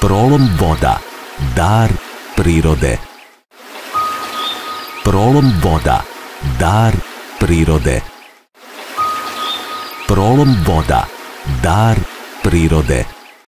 Prolom voda. Dar prirode. Prolom voda. Dar prirode. Prolom voda. Dar prirode.